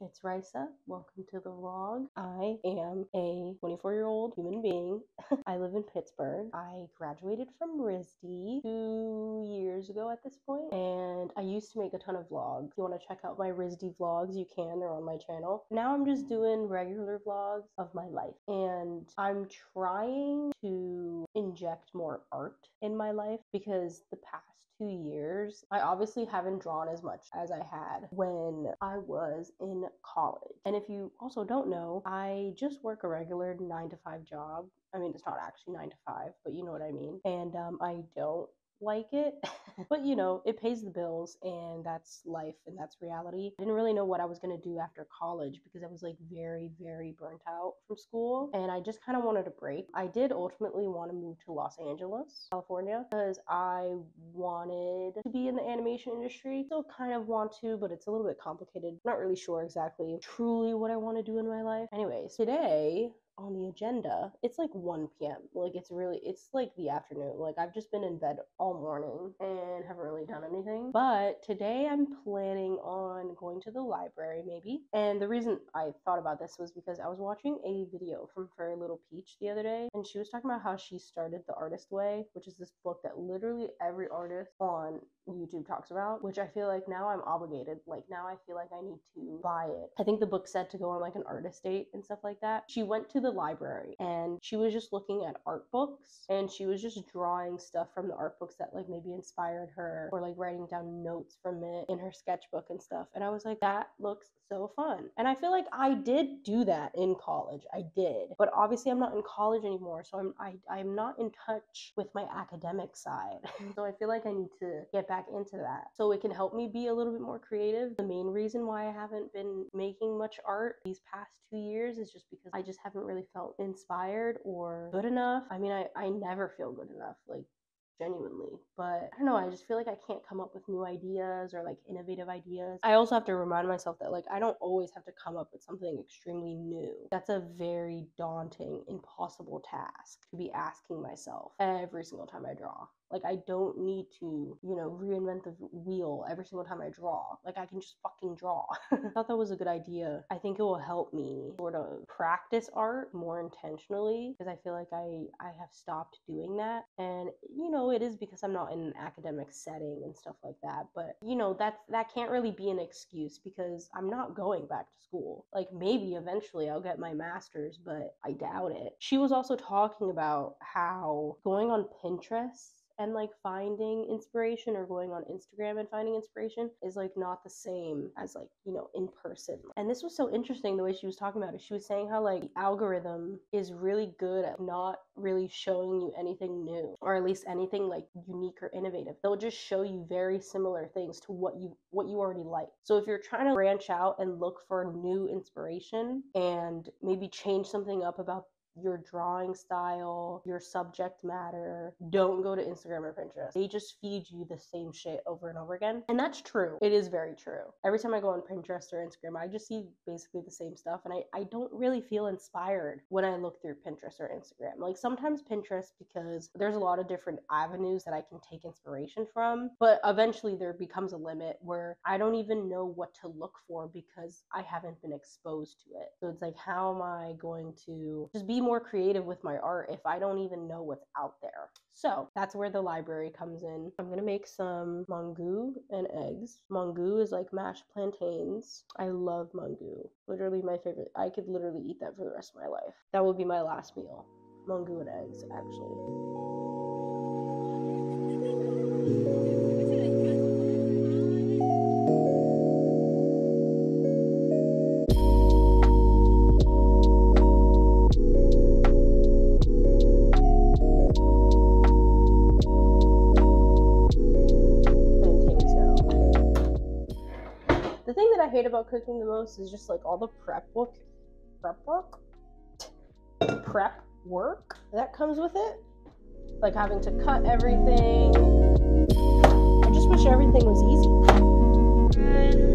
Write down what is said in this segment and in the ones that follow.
It's Raisa. Welcome to the vlog. I am a 24 year old human being. I live in Pittsburgh. I graduated from RISD two years ago at this point, and I used to make a ton of vlogs. If you want to check out my RISD vlogs, you can, they're on my channel. Now I'm just doing regular vlogs of my life, and I'm trying to inject more art in my life because the past two years, I obviously haven't drawn as much as I had when I was in college. And if you also don't know, I just work a regular nine to five job. I mean, it's not actually nine to five, but you know what I mean. And um, I don't like it, but you know, it pays the bills and that's life and that's reality. I didn't really know what I was going to do after college because I was like very, very burnt out from school and I just kind of wanted a break. I did ultimately want to move to Los Angeles, California, because I wanted to be in the animation industry. Still kind of want to, but it's a little bit complicated. Not really sure exactly truly what I want to do in my life. Anyways, today on the agenda it's like 1 p.m like it's really it's like the afternoon like i've just been in bed all morning and haven't really done anything. But today i'm planning on going to the library maybe. And the reason i thought about this was because i was watching a video from fairy little peach the other day and she was talking about how she started the artist way which is this book that literally every artist on YouTube talks about, which I feel like now I'm obligated. Like now I feel like I need to buy it. I think the book said to go on like an artist date and stuff like that. She went to the library and she was just looking at art books and she was just drawing stuff from the art books that like maybe inspired her or like writing down notes from it in her sketchbook and stuff. And I was like, that looks so fun. And I feel like I did do that in college. I did. But obviously I'm not in college anymore, so I'm I, I'm not in touch with my academic side. so I feel like I need to get back into that. So it can help me be a little bit more creative. The main reason why I haven't been making much art these past two years is just because I just haven't really felt inspired or good enough. I mean I, I never feel good enough. Like genuinely. But I don't know, I just feel like I can't come up with new ideas or like innovative ideas. I also have to remind myself that like I don't always have to come up with something extremely new. That's a very daunting, impossible task to be asking myself every single time I draw. Like I don't need to, you know, reinvent the wheel every single time I draw. Like I can just fucking draw. I thought that was a good idea. I think it will help me sort of practice art more intentionally because I feel like I I have stopped doing that. And you know, it is because I'm not in an academic setting and stuff like that. But you know, that's that can't really be an excuse because I'm not going back to school. Like maybe eventually I'll get my master's, but I doubt it. She was also talking about how going on Pinterest and like finding inspiration or going on Instagram and finding inspiration is like not the same as like, you know, in person. And this was so interesting the way she was talking about it. She was saying how like the algorithm is really good at not really showing you anything new or at least anything like unique or innovative. They'll just show you very similar things to what you what you already like. So if you're trying to branch out and look for new inspiration and maybe change something up about your drawing style, your subject matter. Don't go to Instagram or Pinterest. They just feed you the same shit over and over again. And that's true. It is very true. Every time I go on Pinterest or Instagram, I just see basically the same stuff. And I, I don't really feel inspired when I look through Pinterest or Instagram. Like sometimes Pinterest, because there's a lot of different avenues that I can take inspiration from. But eventually there becomes a limit where I don't even know what to look for because I haven't been exposed to it. So it's like, how am I going to just be more creative with my art if I don't even know what's out there. So that's where the library comes in. I'm gonna make some mangú and eggs. Mangú is like mashed plantains. I love mangú. Literally my favorite. I could literally eat that for the rest of my life. That would be my last meal. Mangú and eggs, actually. Hate about cooking the most is just like all the prep work, prep work, prep work that comes with it. Like having to cut everything. I just wish everything was easy.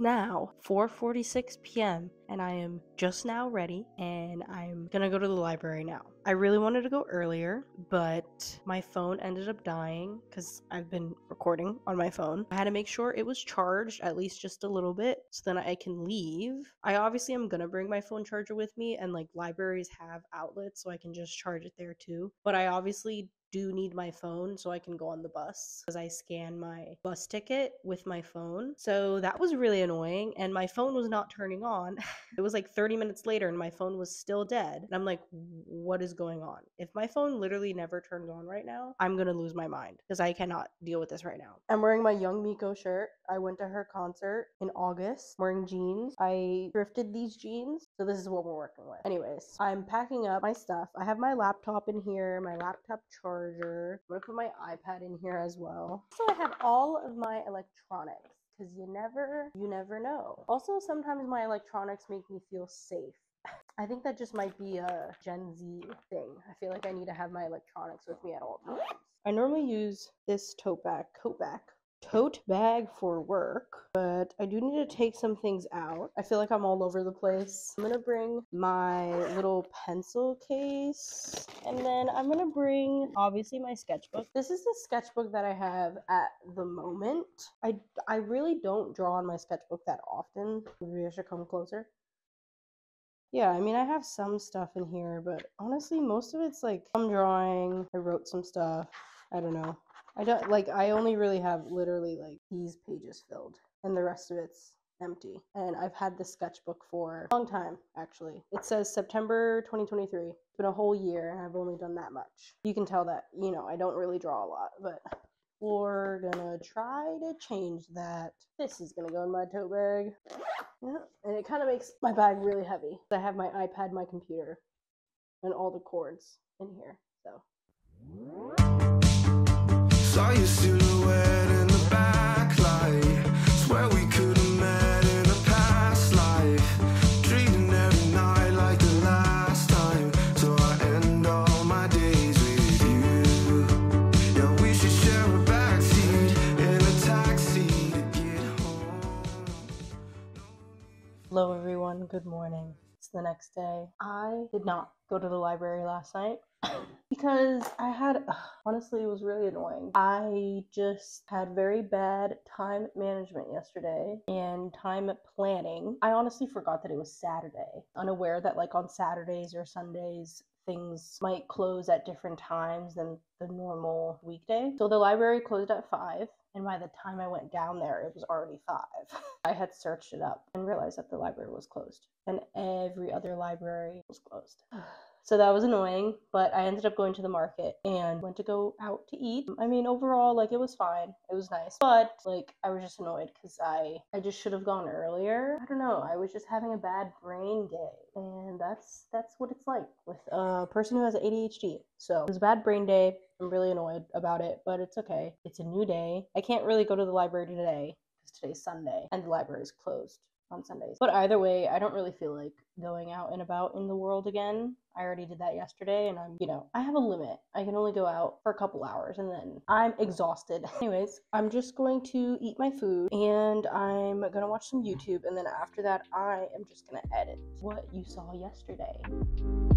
Now 4:46 p.m. and I am just now ready and I'm going to go to the library now. I really wanted to go earlier, but my phone ended up dying cuz I've been recording on my phone. I had to make sure it was charged at least just a little bit so then I can leave. I obviously am going to bring my phone charger with me and like libraries have outlets so I can just charge it there too. But I obviously do need my phone so I can go on the bus because I scan my bus ticket with my phone. So that was really annoying. And my phone was not turning on. it was like 30 minutes later and my phone was still dead. And I'm like, what is going on? If my phone literally never turns on right now, I'm going to lose my mind because I cannot deal with this right now. I'm wearing my Young Miko shirt. I went to her concert in August wearing jeans. I thrifted these jeans. So this is what we're working with. Anyways, I'm packing up my stuff. I have my laptop in here, my laptop charger charger. I'm gonna put my iPad in here as well. So I have all of my electronics because you never, you never know. Also, sometimes my electronics make me feel safe. I think that just might be a Gen Z thing. I feel like I need to have my electronics with me at all times. I normally use this tote bag, coat bag, tote bag for work, but I do need to take some things out. I feel like I'm all over the place. I'm gonna bring my little pencil case, and then I'm gonna bring obviously my sketchbook. This is the sketchbook that I have at the moment. I, I really don't draw on my sketchbook that often. Maybe I should come closer. Yeah, I mean, I have some stuff in here, but honestly, most of it's like I'm drawing. I wrote some stuff. I don't know. I don't like I only really have literally like these pages filled and the rest of it's empty. And I've had this sketchbook for a long time actually. It says September 2023. It's been a whole year and I've only done that much. You can tell that, you know, I don't really draw a lot, but we're gonna try to change that. This is gonna go in my tote bag. Yeah, and it kind of makes my bag really heavy. I have my iPad, my computer, and all the cords in here. So. Hello, everyone. Good morning. The next day. I did not go to the library last night because I had honestly it was really annoying. I just had very bad time management yesterday and time planning. I honestly forgot that it was Saturday. Unaware that like on Saturdays or Sundays things might close at different times than the normal weekday. So the library closed at 5 and by the time I went down there, it was already five. I had searched it up and realized that the library was closed, and every other library was closed. So that was annoying, but I ended up going to the market and went to go out to eat. I mean, overall, like it was fine. It was nice, but like I was just annoyed because I I just should have gone earlier. I don't know. I was just having a bad brain day, and that's that's what it's like with a person who has ADHD. So it was a bad brain day. I'm really annoyed about it, but it's okay. It's a new day. I can't really go to the library today because today's Sunday and the library is closed on Sundays. But either way, I don't really feel like going out and about in the world again. I already did that yesterday and I'm, you know, I have a limit. I can only go out for a couple hours and then I'm exhausted. Anyways, I'm just going to eat my food and I'm to watch some YouTube and then after that I am just to edit what you saw yesterday.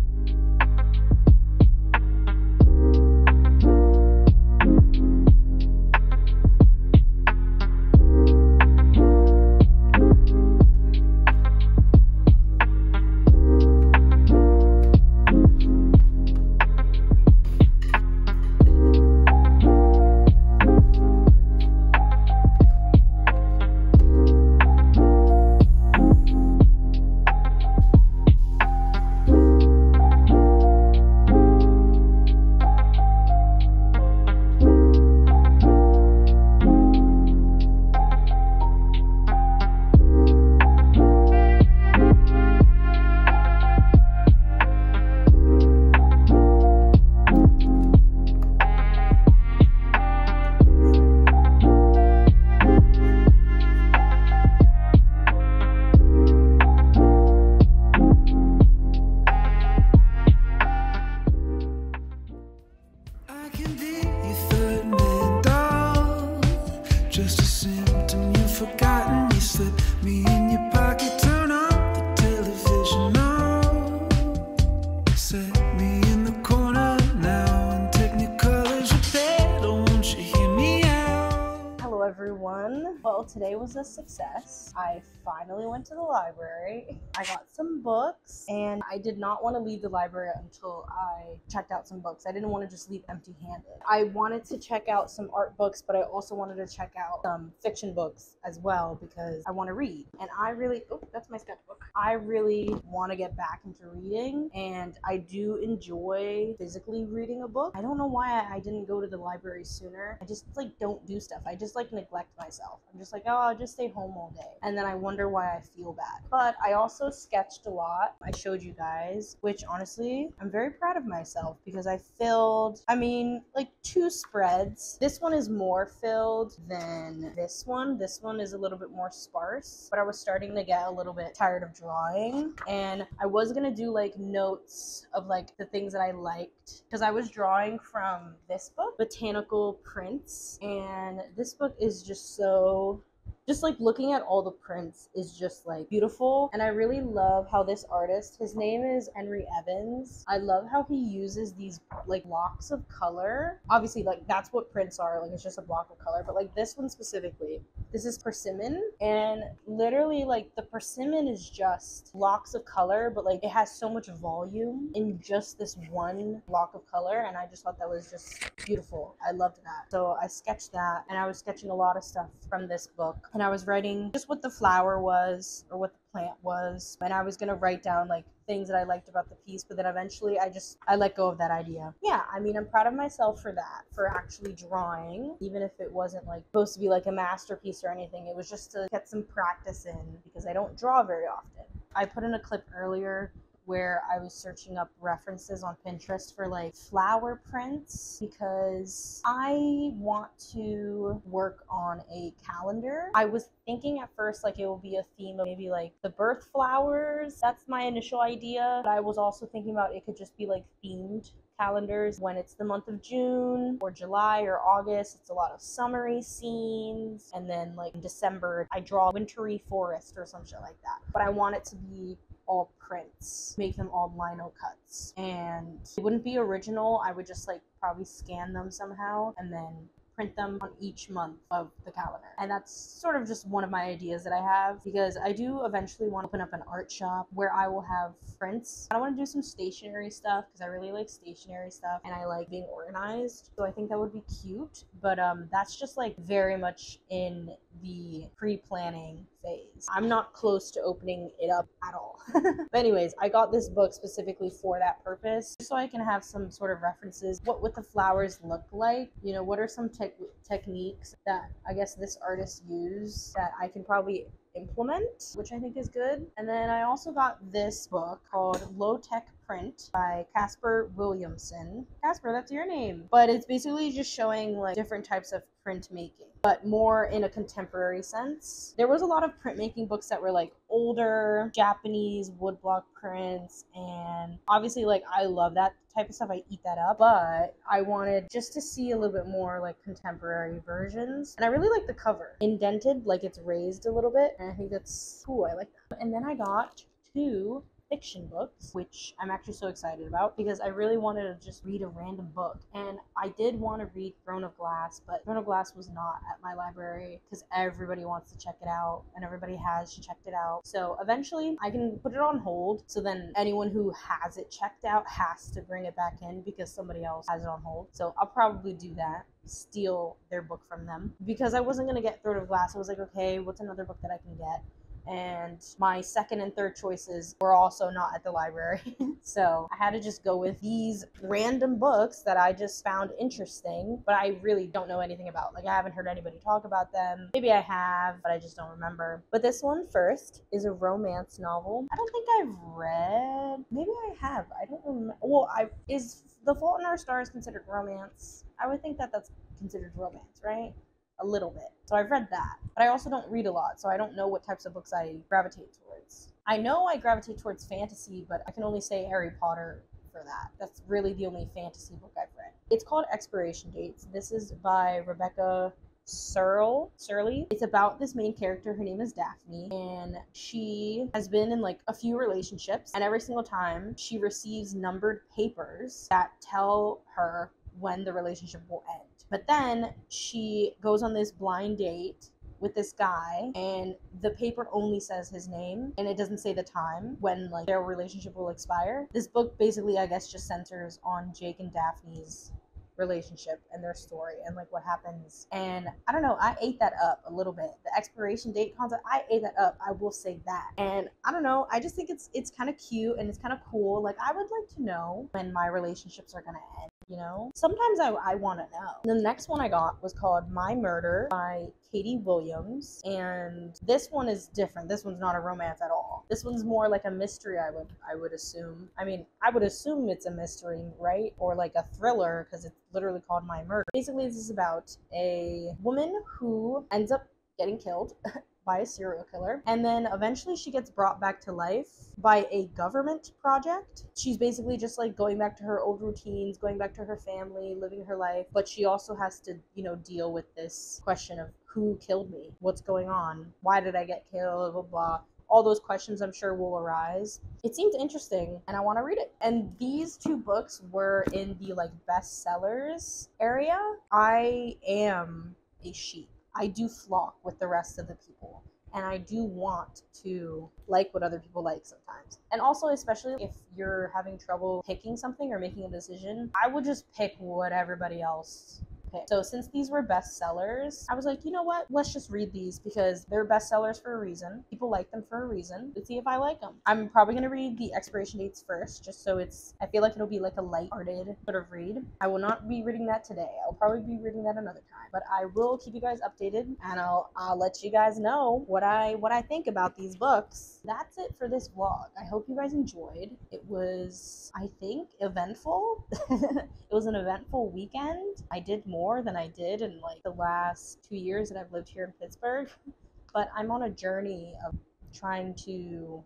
Today was a success. I finally went to the library. I got some books, and I did not want to leave the library until I checked out some books. I didn't want to just leave empty handed. I wanted to check out some art books, but I also wanted to check out some fiction books as well because I want to read. And I really, oh, that's my sketchbook. I really want to get back into reading, and I do enjoy physically reading a book. I don't know why I didn't go to the library sooner. I just like don't do stuff. I just like neglect myself. I'm just like, oh, I'll just stay home all day. And then I wonder why I feel bad. But I also sketched a lot. I showed you guys, which honestly, I'm very proud of myself because I filled, I mean, like two spreads. This one is more filled than this one. This one is a little bit more sparse, but I was starting to get a little bit tired of drawing. And I was gonna do like notes of like the things that I liked because I was drawing from this book, Botanical Prints. And this book is just so just like looking at all the prints is just like beautiful. And i really love how this artist his name is henry evans. I love how he uses these like blocks of color. Obviously like that's what prints are like it's just a block of color. But like this one specifically this is persimmon. And literally like the persimmon is just blocks of color but like it has so much volume in just this one block of color. And i just thought that was just beautiful. I loved that. So i sketched that and i was sketching a lot of stuff from this book and I was writing just what the flower was or what the plant was. And I was going to write down like things that I liked about the piece, but then eventually I just I let go of that idea. Yeah, I mean, I'm proud of myself for that, for actually drawing, even if it wasn't like supposed to be like a masterpiece or anything. It was just to get some practice in because I don't draw very often. I put in a clip earlier where I was searching up references on Pinterest for like flower prints because I want to work on a calendar. I was thinking at first like it will be a theme of maybe like the birth flowers. That's my initial idea. But I was also thinking about it could just be like themed calendars when it's the month of June or July or August. It's a lot of summery scenes. And then like in December, I draw wintry forest or some shit like that. But I want it to be all prints, make them all lino cuts. And it wouldn't be original. I would just like probably scan them somehow and then print them on each month of the calendar. And that's sort of just one of my ideas that I have because I do eventually want to open up an art shop where I will have prints. I want to do some stationery stuff because I really like stationery stuff and I like being organized. So I think that would be cute, but um that's just like very much in the pre-planning phase. I'm not close to opening it up at all. but anyways, I got this book specifically for that purpose, so I can have some sort of references. What would the flowers look like? You know, what are some te- techniques that I guess this artist used that I can probably implement, which I think is good. And then I also got this book called Low Tech Print by Caspar Williamson. Caspar, that's your name. But it's basically just showing like different types of printmaking, but more in a contemporary sense. There was a lot of printmaking books that were like older Japanese woodblock prints, and obviously, like, I love that type of stuff. I eat that up, but I wanted just to see a little bit more like contemporary versions. And I really like the cover, indented, like it's raised a little bit, and I think that's cool. I like that. And then I got two fiction books, which I'm actually so excited about because I really wanted to just read a random book. And I did want to read Throne of Glass, but Throne of Glass was not at my library because everybody wants to check it out and everybody has checked it out. So eventually I can put it on hold. So then anyone who has it checked out has to bring it back in because somebody else has it on hold. So I'll probably do that steal their book from them because I wasn't gonna get Throne of Glass. I was like, okay, what's another book that I can get? And my second and third choices were also not at the library. so I had to just go with these random books that I just found interesting, but I really don't know anything about. Like, I haven't heard anybody talk about them. Maybe I have, but I just don't remember. But this one first is a romance novel. I don't think I've read. Maybe I have. I don't remember. Well, I is The Fault in Our Stars considered romance? I would think that that's considered romance, right? A little bit. So I've read that. But I also don't read a lot, so I don't know what types of books I gravitate towards. I know I gravitate towards fantasy, but I can only say Harry Potter for that. That's really the only fantasy book I've read. It's called Expiration Dates. This is by Rebecca Serle, Surly. It's about this main character. Her name is Daphne, and she has been in like a few relationships, and every single time she receives numbered papers that tell her when the relationship will end. But then she goes on this blind date with this guy and the paper only says his name and it doesn't say the time when like their relationship will expire. This book basically I guess just centers on Jake and Daphne's relationship and their story and like what happens. And I don't know, I ate that up a little bit. The expiration date concept, I ate that up. I will say that. And I don't know, I just think it's it's kind of cute and it's kind of cool. Like I would like to know when my relationships are gonna end you know? Sometimes I, I want to know. The next one I got was called My Murder by Katie Williams. And this one is different. This one's not a romance at all. This one's more like a mystery, I would I would assume. I mean, I would assume it's a mystery, right? Or like a thriller, because it's literally called My Murder. Basically, this is about a woman who ends up getting killed by a serial killer. And then eventually she gets brought back to life by a government project. She's basically just like going back to her old routines, going back to her family, living her life. But she also has to, you know, deal with this question of who killed me? What's going on? Why did I get killed? Blah, blah. All those questions I'm sure will arise. It seemed interesting and I want to read it. And these two books were in the like bestsellers area. I am a sheep I do flock with the rest of the people. And I do want to like what other people like sometimes. And also, especially if you're having trouble picking something or making a decision, I would just pick what everybody else pick. So since these were bestsellers, I was like, you know what? Let's just read these because they're bestsellers for a reason. People like them for a reason. Let's see if I like them. I'm probably gonna read the expiration dates first, just so it's. I feel like it'll be like a light-hearted sort of read. I will not be reading that today. I'll probably be reading that another time. But I will keep you guys updated, and I'll I'll let you guys know what I what I think about these books. That's it for this vlog. I hope you guys enjoyed. It was, I think, eventful. it was an eventful weekend. I did more than I did in like the last two years that I've lived here in Pittsburgh. But I'm on a journey of trying to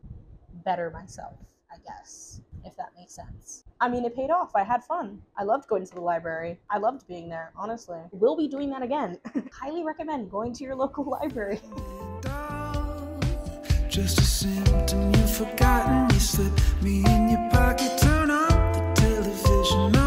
better myself, I guess, if that makes sense. I mean, it paid off. I had fun. I loved going to the library. I loved being there, honestly. We'll be doing that again. Highly recommend going to your local library just a symptom. You've forgotten You Slip me in your pocket. Turn on the television.